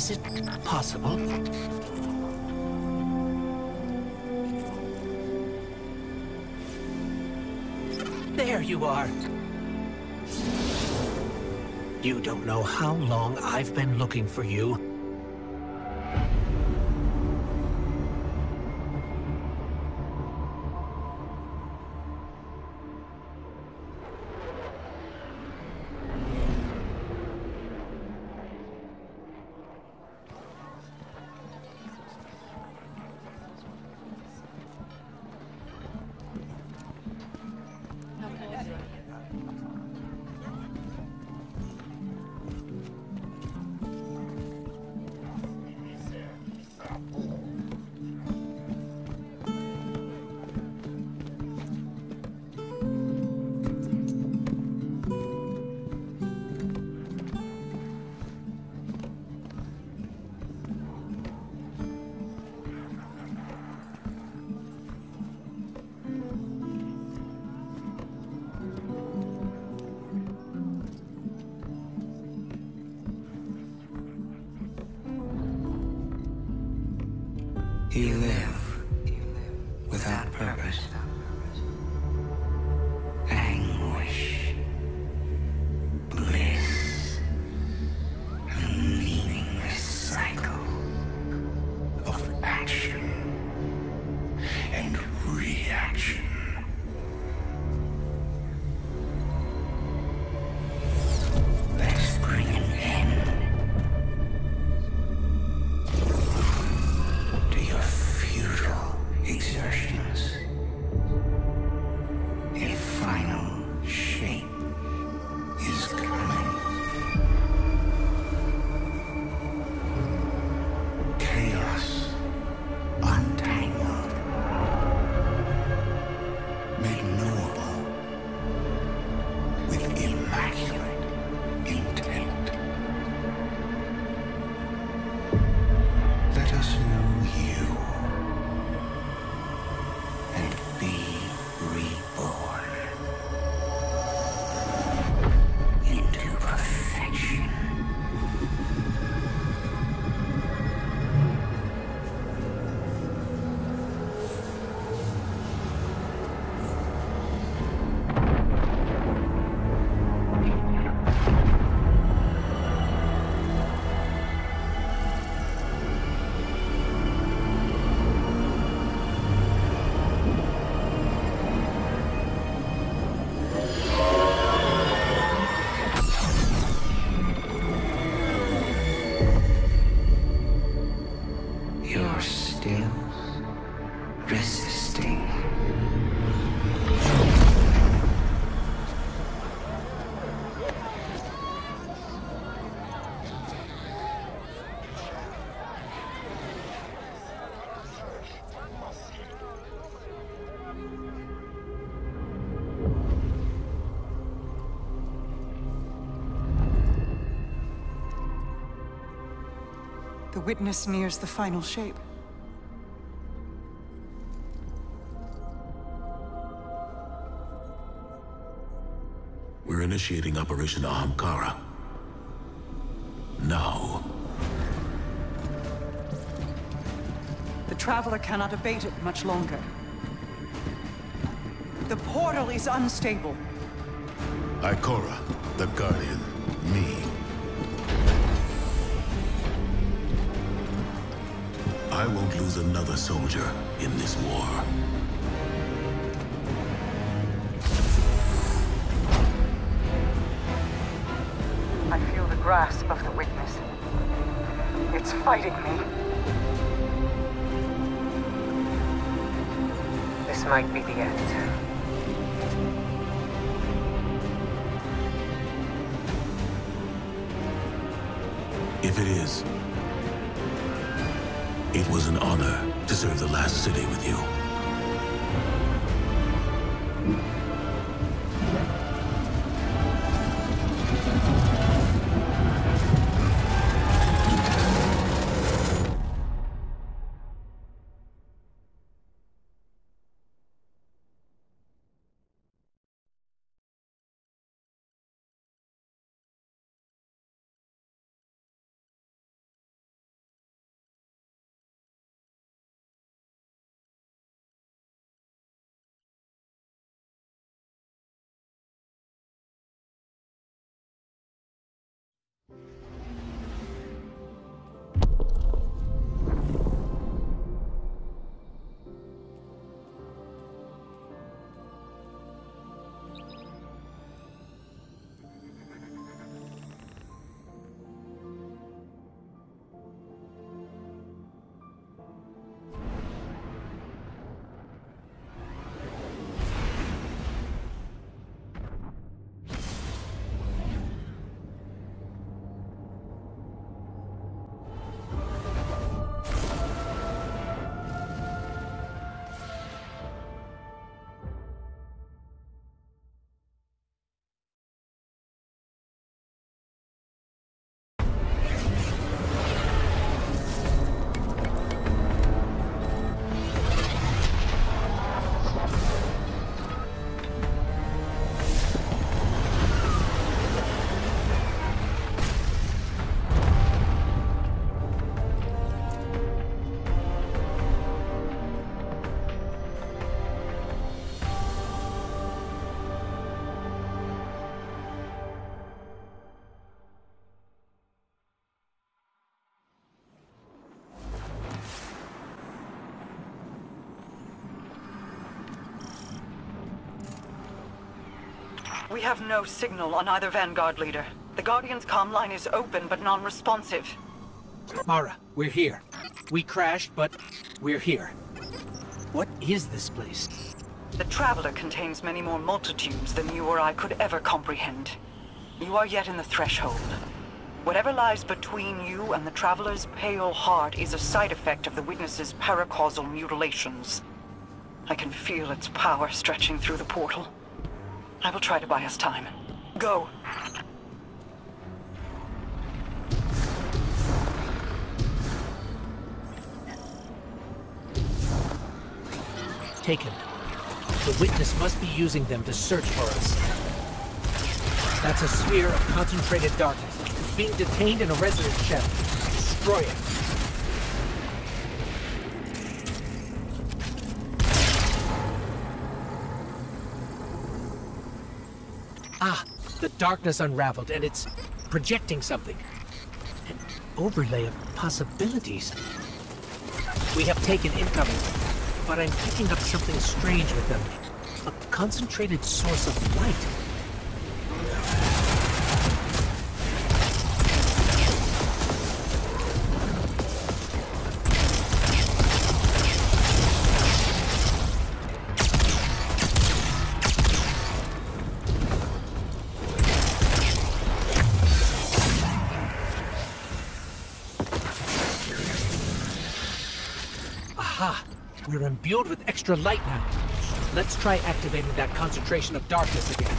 Is it possible? There you are. You don't know how long I've been looking for you. The witness nears the final shape. We're initiating Operation Ahamkara. Now. The Traveler cannot abate it much longer. The portal is unstable. Ikora, the Guardian, I won't lose another soldier in this war. I feel the grasp of the witness. It's fighting me. This might be the end. If it is, it was an honor to serve the last city with you. We have no signal on either Vanguard leader. The Guardian's comm line is open but non-responsive. Mara, we're here. We crashed, but we're here. What is this place? The Traveler contains many more multitudes than you or I could ever comprehend. You are yet in the threshold. Whatever lies between you and the Traveler's pale heart is a side effect of the Witness's paracausal mutilations. I can feel its power stretching through the portal. I will try to buy us time. Go. Taken. The Witness must be using them to search for us. That's a sphere of concentrated darkness. It's being detained in a resonance shell. Destroy it. Ah, the darkness unraveled, and it's projecting something. An overlay of possibilities. We have taken incoming, but I'm picking up something strange with them. A concentrated source of light. We're imbued with extra light now. Let's try activating that concentration of darkness again.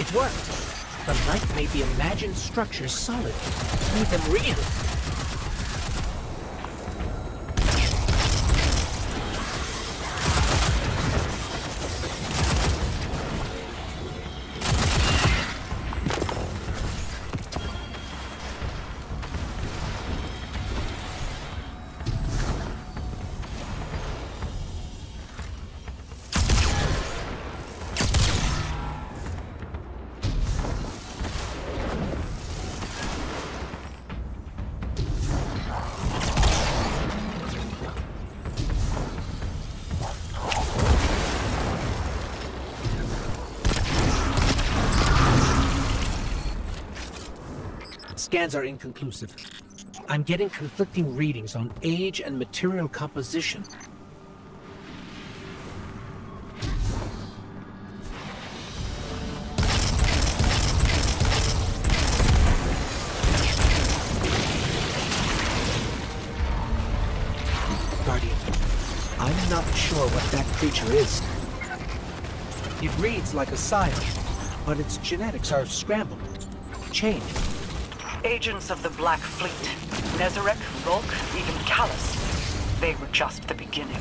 It worked. The light made the imagined structures solid, made them real. Scans are inconclusive. I'm getting conflicting readings on age and material composition. Guardian, I'm not sure what that creature is. It reads like a scion, but its genetics are scrambled, changed. Agents of the Black Fleet. Nezarec, Rhulk, even Calus. They were just the beginning.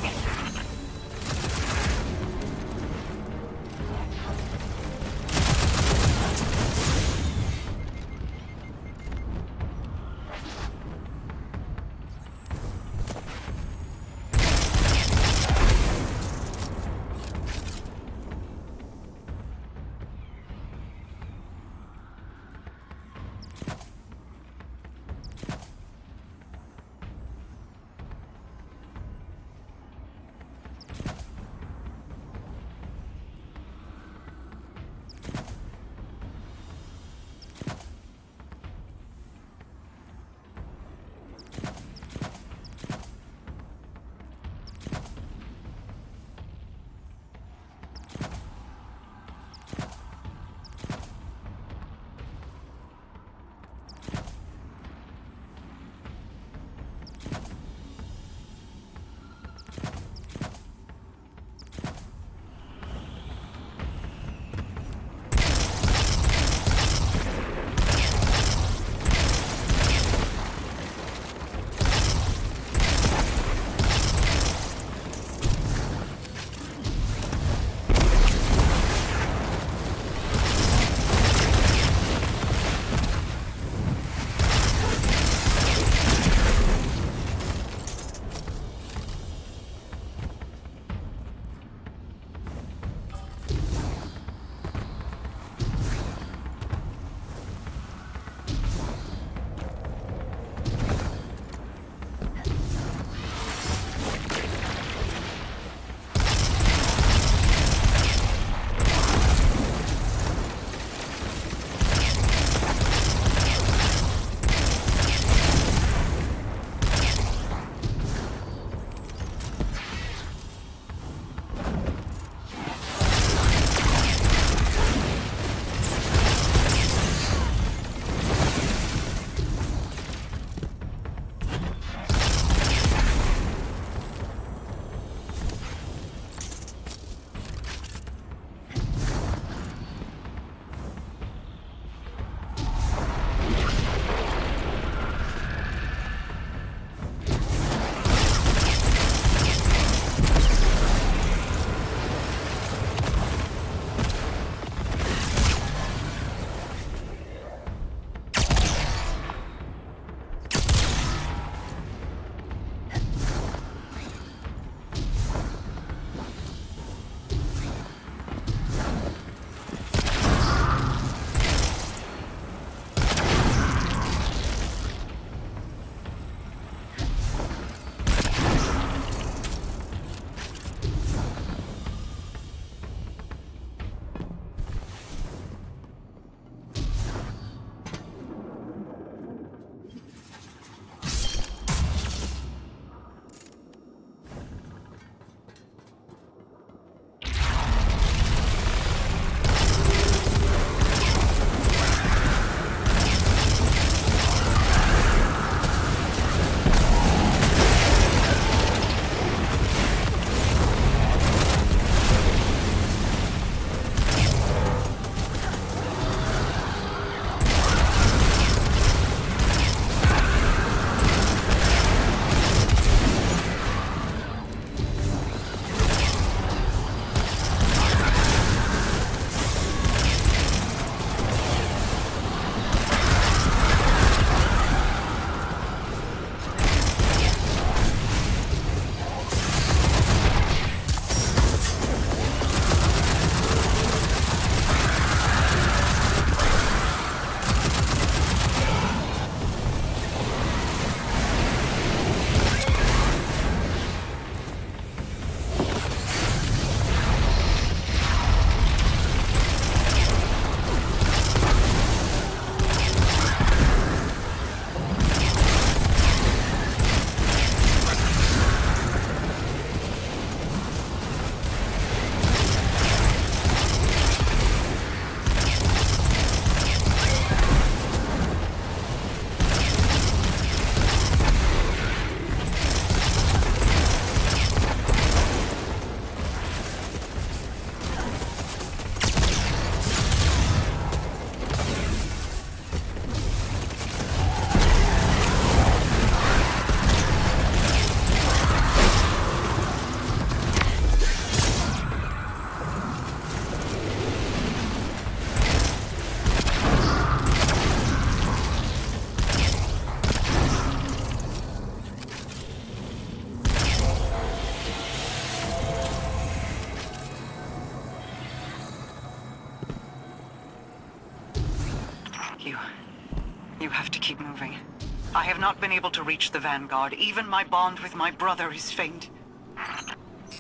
Been able to reach the Vanguard. Even my bond with my brother is faint.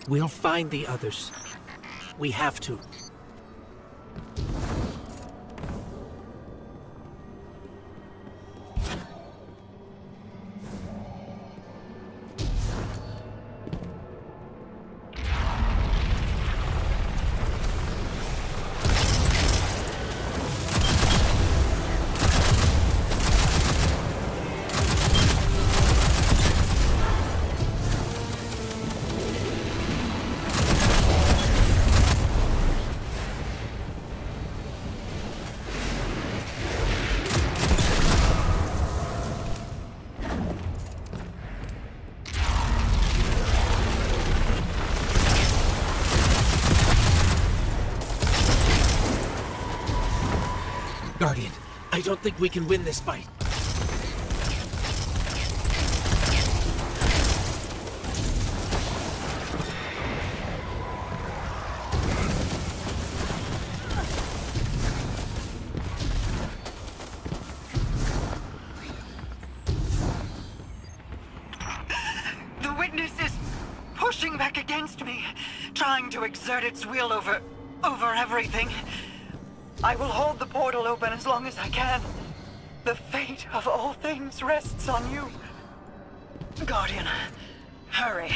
We'll find the others. We have to. Don't think we can win this fight. The witness is pushing back against me, trying to exert its will over... over everything. I will hold the portal open as long as I can. The fate of all things rests on you. Guardian, hurry.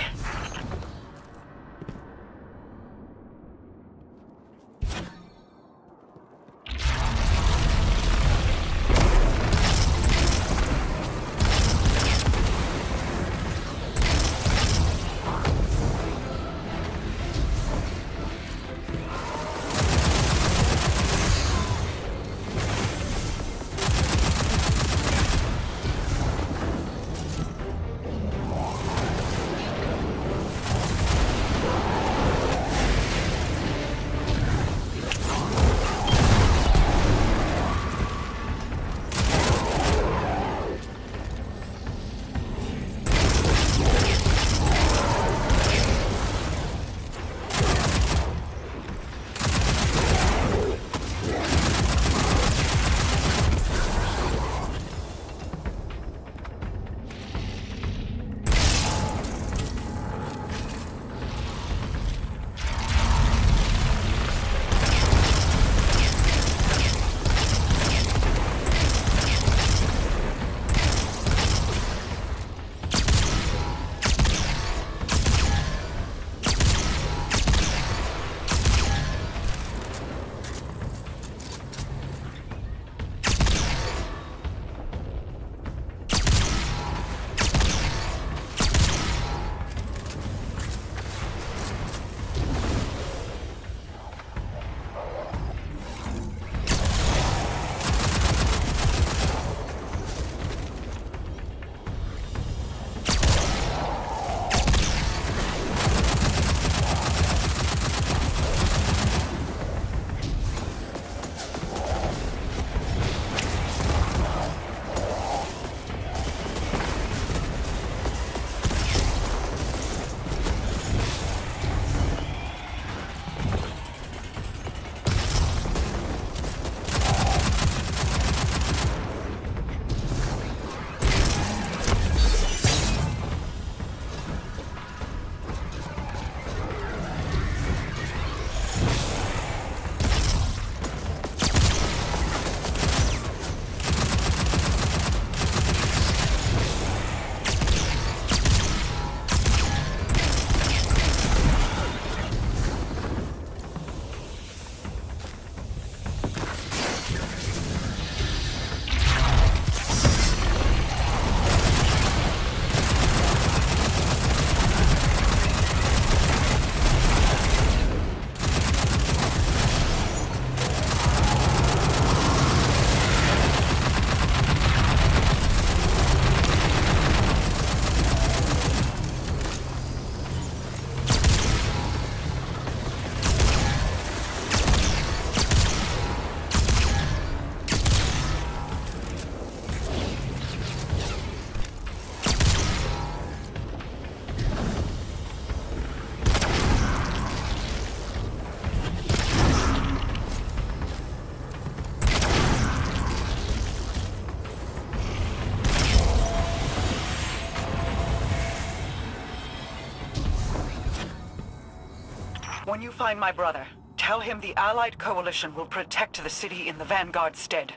When you find my brother, tell him the Allied Coalition will protect the city in the Vanguard's stead.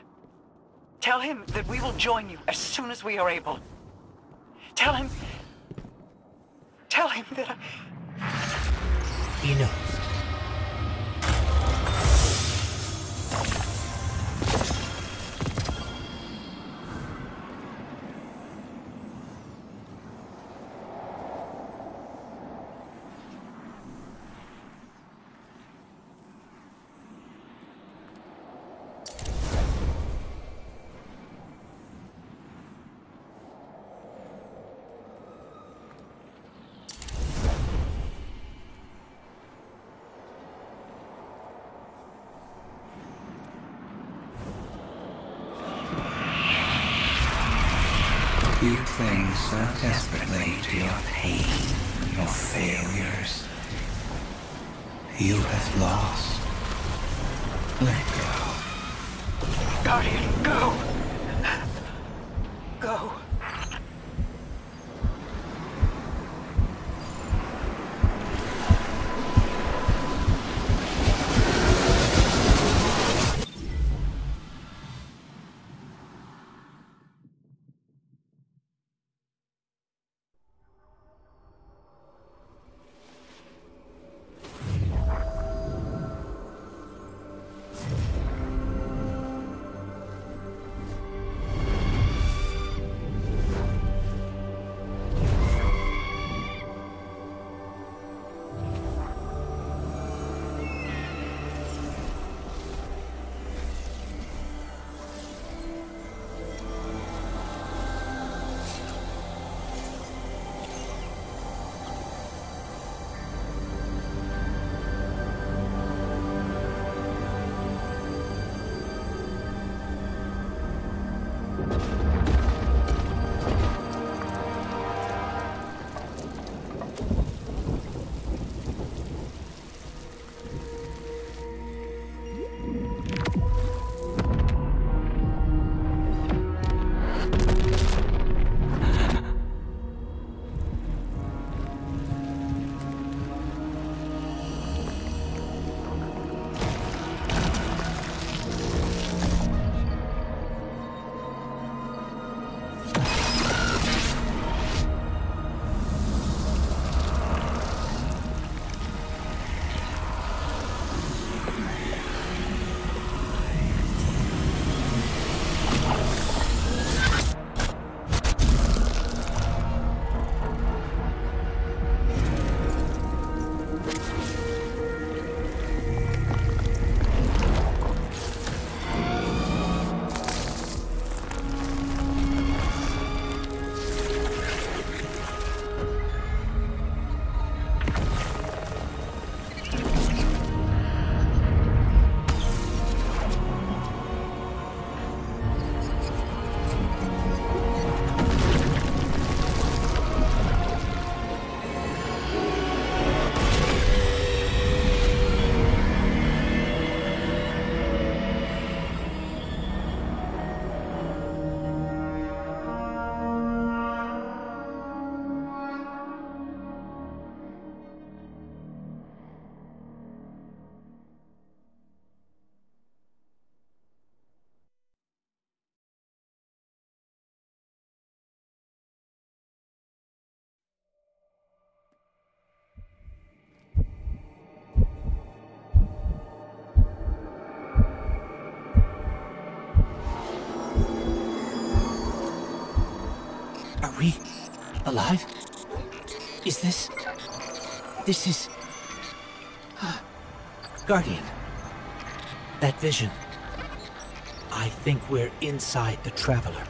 Tell him that we will join you as soon as we are able. Tell him... Tell him that I... He knows. Alive? Is this... This is... Uh, Guardian. That vision. I think we're inside the Traveler.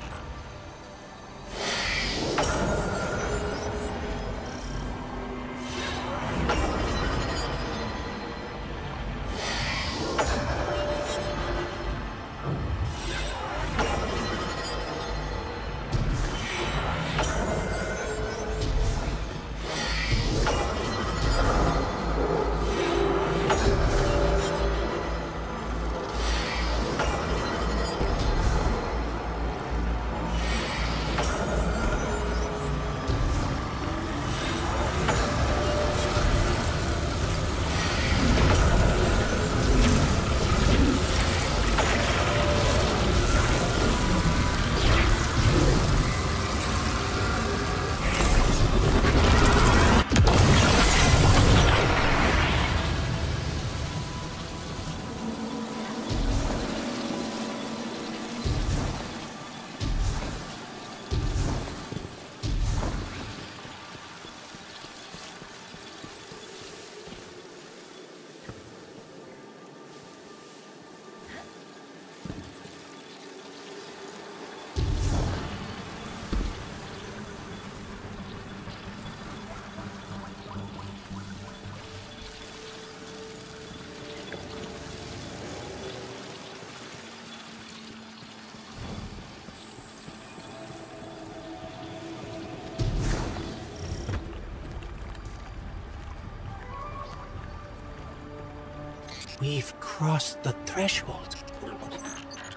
We've crossed the threshold.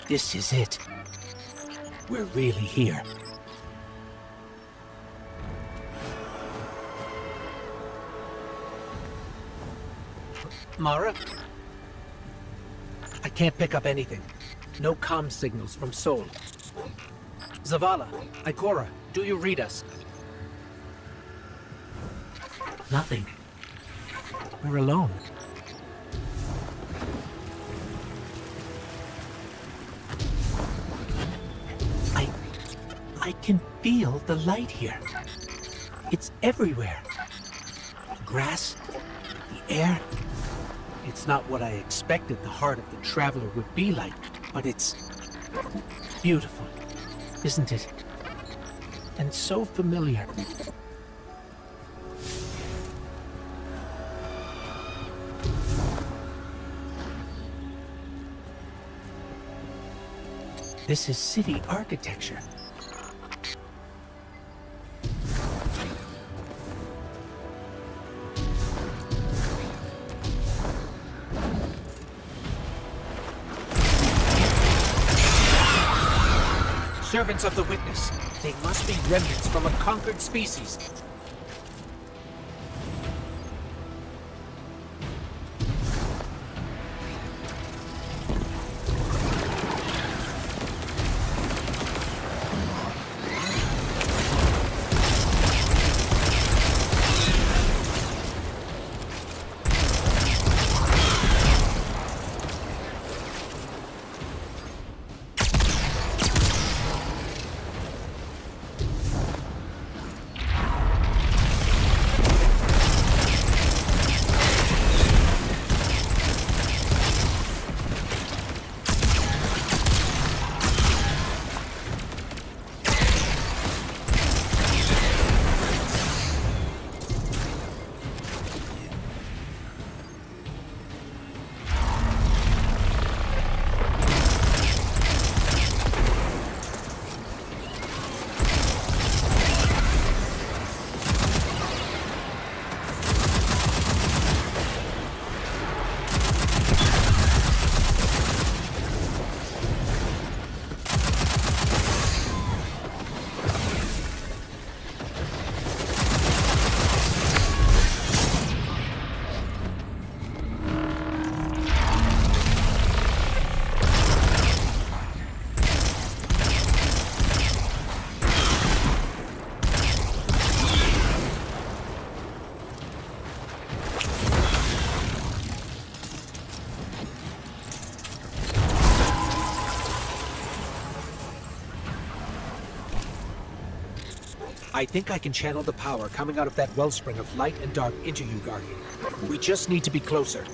This is it. We're really here. Mara? I can't pick up anything. No comm signals from Sol. Zavala, Ikora, do you read us? Nothing. We're alone. I can feel the light here. It's everywhere. The grass, the air. It's not what I expected the heart of the Traveler would be like, but it's beautiful, isn't it? And so familiar. This is city architecture. Servants of the Witness. They must be remnants from a conquered species. I think I can channel the power coming out of that wellspring of light and dark into you, Guardian. We just need to be closer.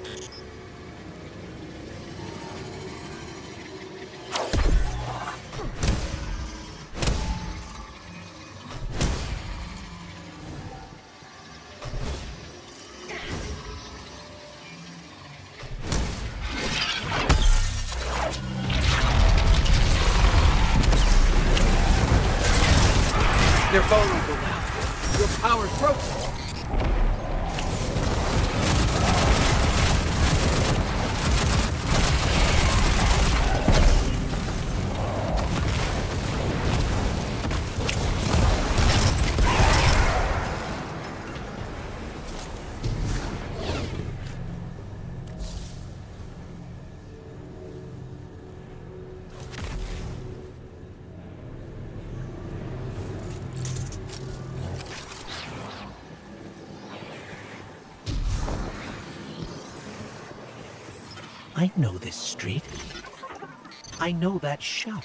I know this street. I know that shop.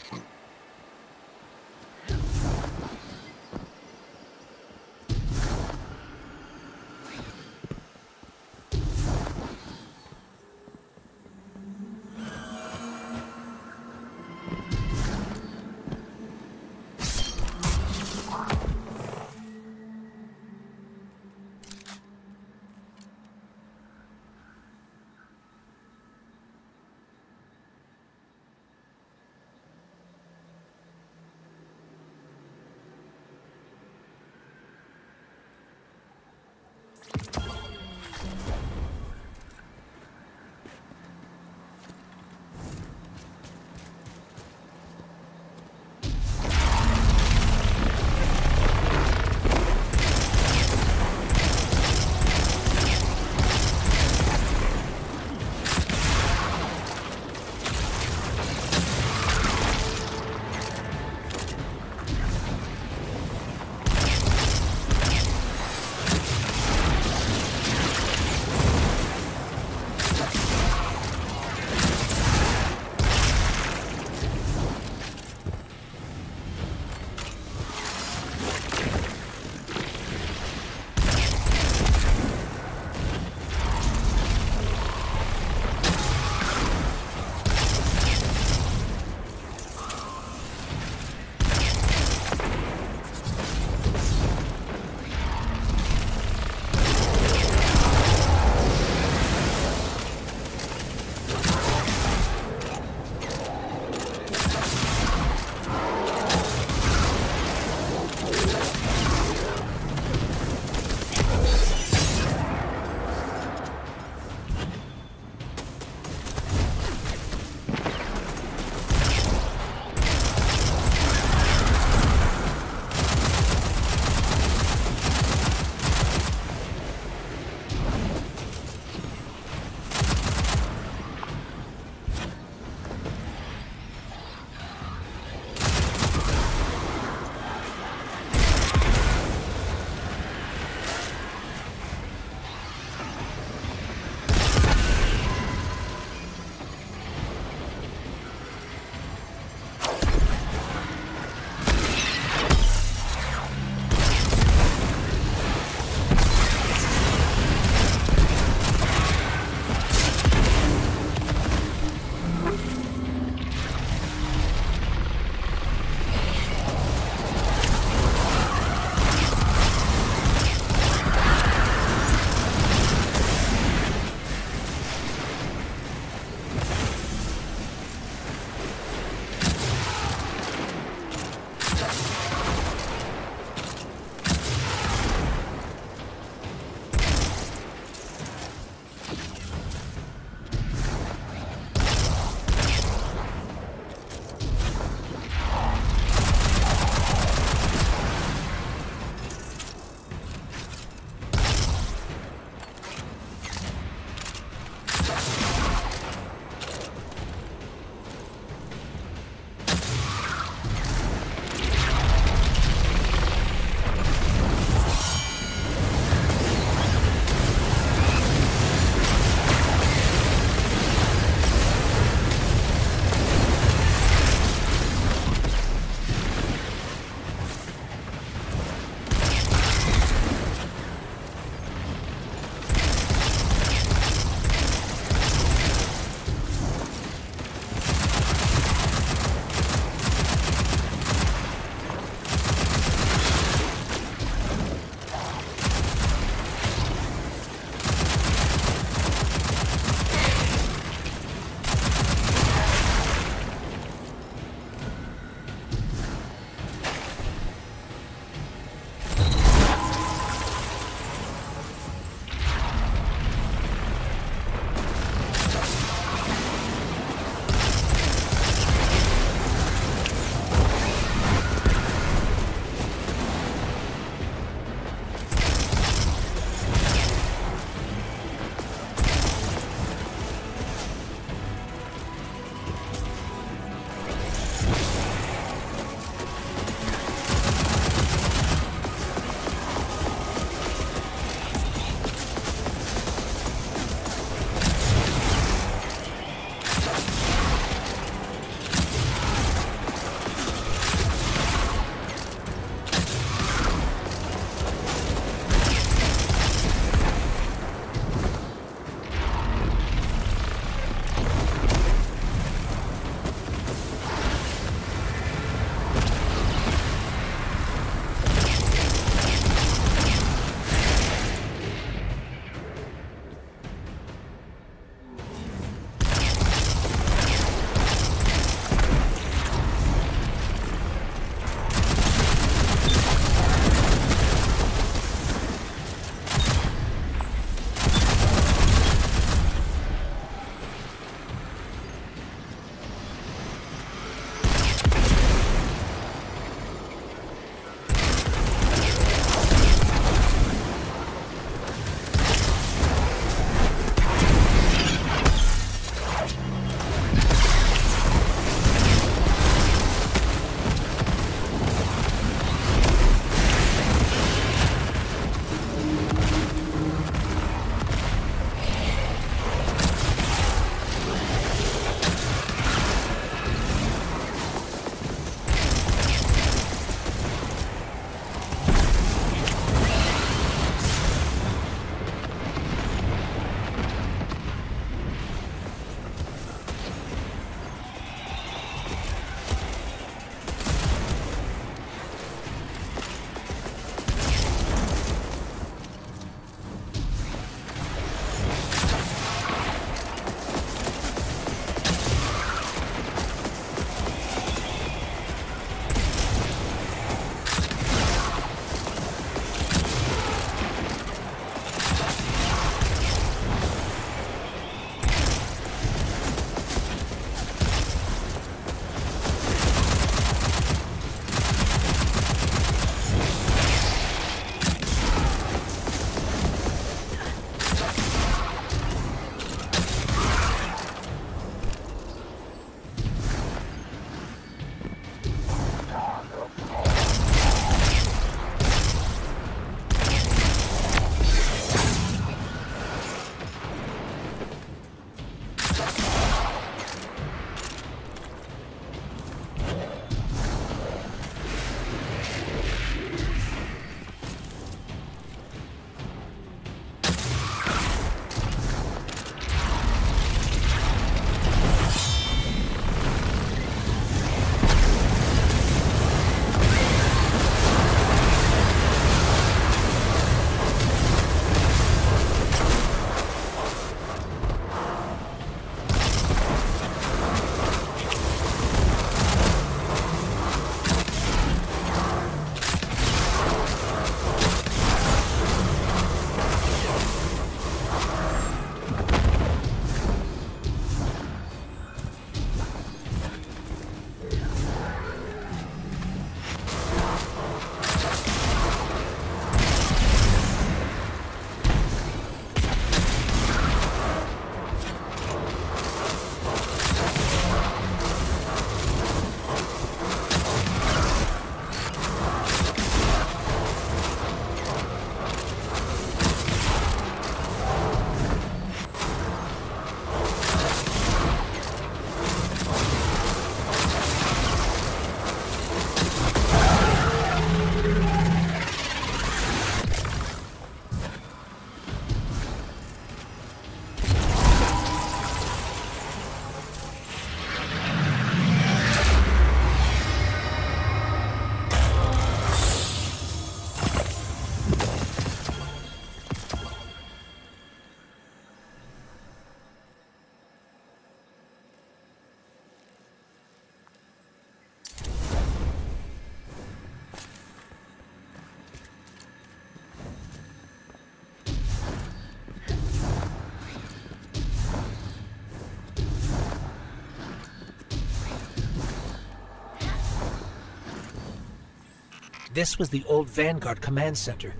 This was the old Vanguard command center,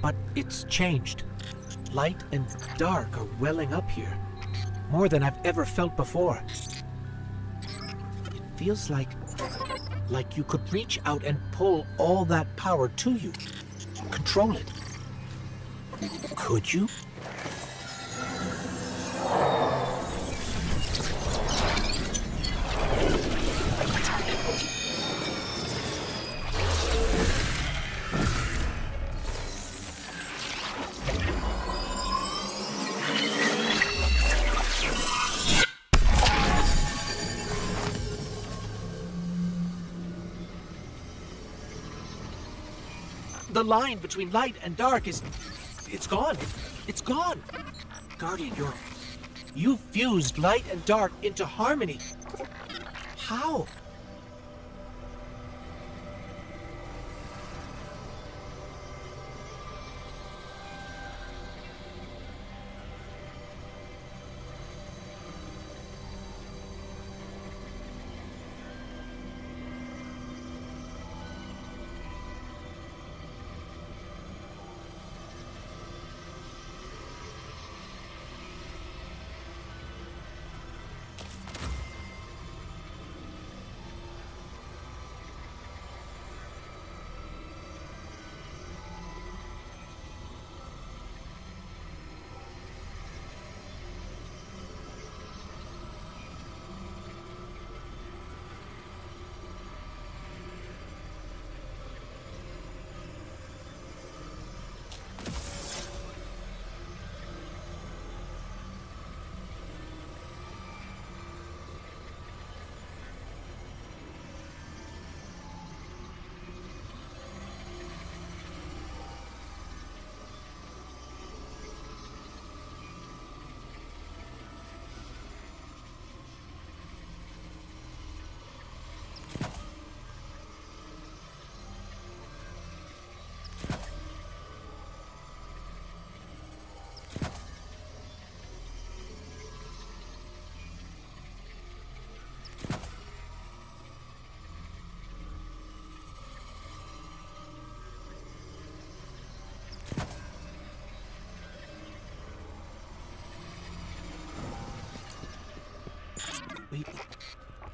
but it's changed. Light and dark are welling up here, more than I've ever felt before. It feels like like you could reach out and pull all that power to you. Control it. Could you? The line between light and dark is. It's gone. It's gone. Guardian, you're. You fused light and dark into harmony. How?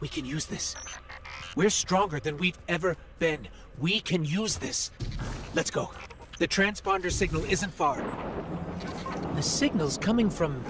We can use this. We're stronger than we've ever been. We can use this. Let's go. The transponder signal isn't far. The signal's coming from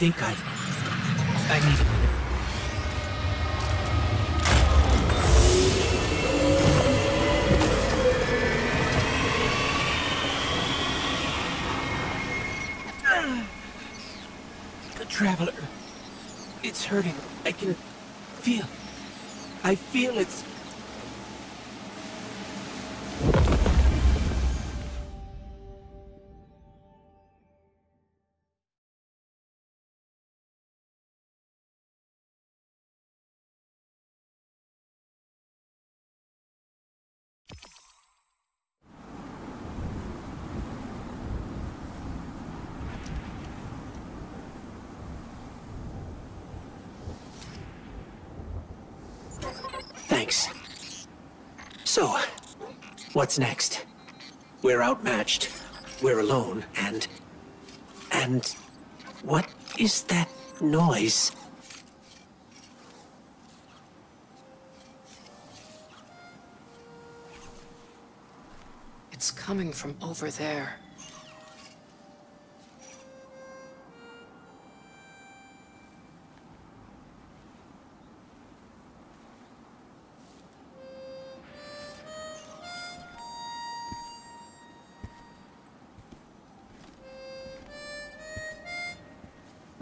I think Thanks. So, what's next? We're outmatched. We're alone, and... And... What is that noise? It's coming from over there.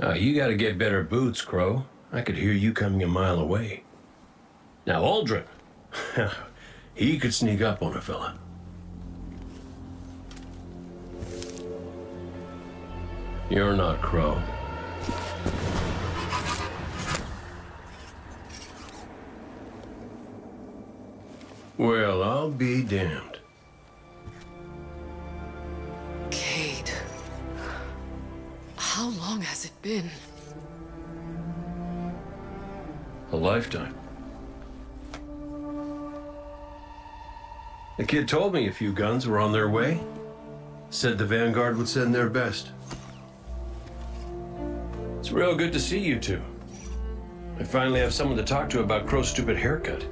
Now, you gotta get better boots, Crow. I could hear you coming a mile away. Now, Andal, he could sneak up on a fella. You're not Crow. Well, I'll be damned. Been? A lifetime. The kid told me a few guns were on their way. Said the Vanguard would send their best. It's real good to see you two. I finally have someone to talk to about Crow's stupid haircut.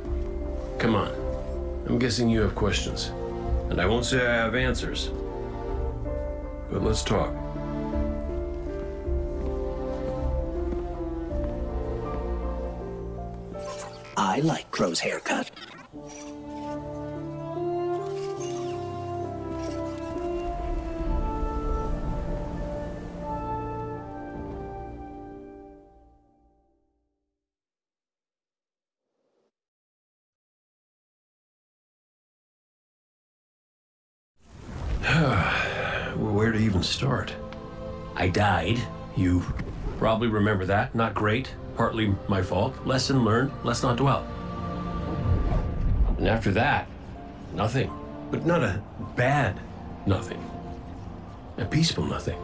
Come on. I'm guessing you have questions. And I won't say I have answers. But let's talk. I like Crow's haircut. Well, where to even start? I died. You probably remember that. Not great. Partly my fault. Lesson learned. Let's not dwell. And after that, nothing. But not a bad nothing. A peaceful nothing.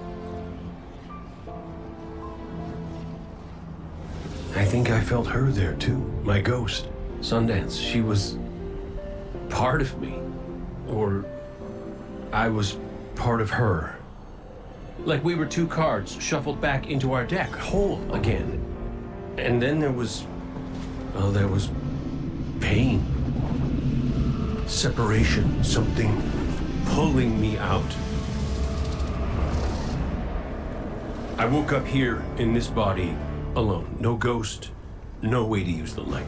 I think I felt her there too. My ghost. Sundance. She was part of me. Or I was part of her. Like we were two cards shuffled back into our deck, whole again. And then there was. Well, there was pain. Separation, something pulling me out. I woke up here in this body alone. No ghost, no way to use the light.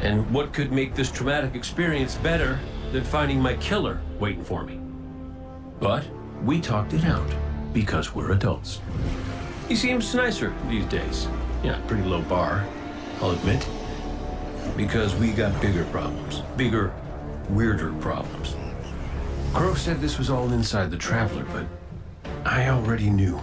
And what could make this traumatic experience better than finding my killer waiting for me? But we talked it out because we're adults. He seems nicer these days. Yeah, pretty low bar, I'll admit. Because we got bigger problems, bigger, weirder problems. Crow said this was all inside the Traveler, but I already knew.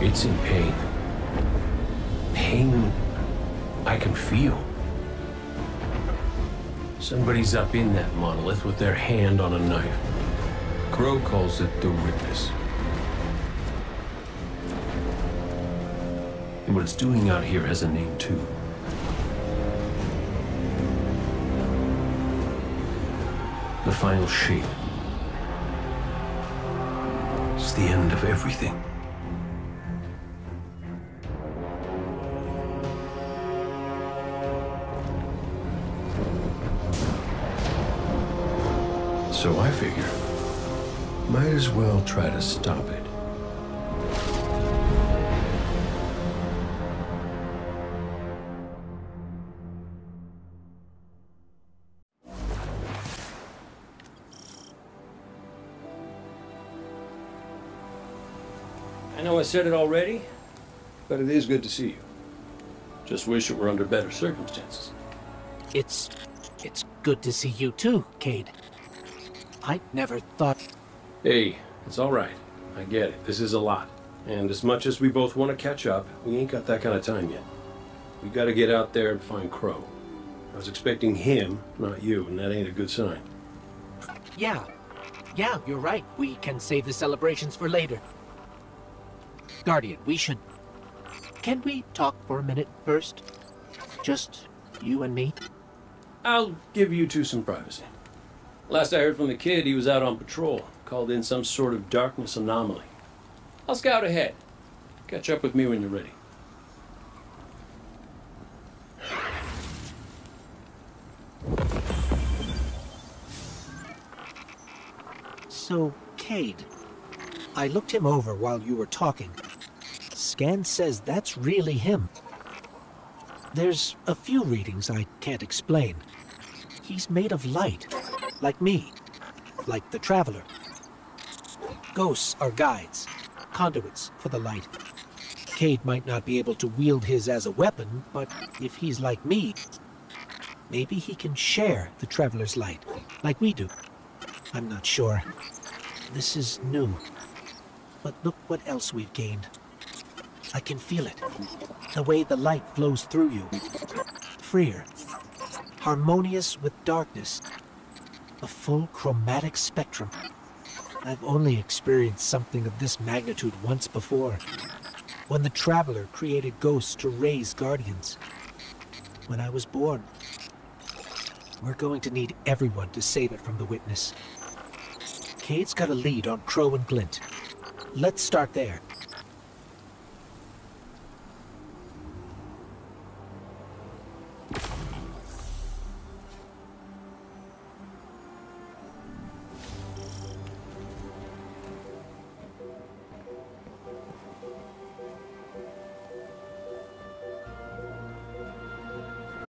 It's in pain. Pain I can feel. Somebody's up in that monolith with their hand on a knife. Crow calls it the witness. And what it's doing out here has a name too. The final shape. It's the end of everything. Figure, might as well try to stop it. I know I said it already, but it is good to see you. Just wish it were under better circumstances. It's. it's good to see you too, Cayde. I never thought. Hey, it's all right. I get it. This is a lot. And as much as we both want to catch up, we ain't got that kind of time yet. We gotta get out there and find Crow. I was expecting him, not you, and that ain't a good sign. Yeah. Yeah, you're right. We can save the celebrations for later. Guardian, we should. Can we talk for a minute first? Just you and me? I'll give you two some privacy. Last I heard from the kid, he was out on patrol, called in some sort of darkness anomaly. I'll scout ahead. Catch up with me when you're ready. So, Cayde, I looked him over while you were talking. Scan says that's really him. There's a few readings I can't explain. He's made of light, like me, like the Traveler. Ghosts are guides, conduits for the light. Cayde might not be able to wield his as a weapon, but if he's like me, maybe he can share the Traveler's light, like we do. I'm not sure. This is new. But look what else we've gained. I can feel it. The way the light flows through you. Freer. Harmonious with darkness. A full chromatic spectrum. I've only experienced something of this magnitude once before. When the Traveler created ghosts to raise guardians. When I was born. We're going to need everyone to save it from the Witness. Cayde's got a lead on Crow and Glint. Let's start there.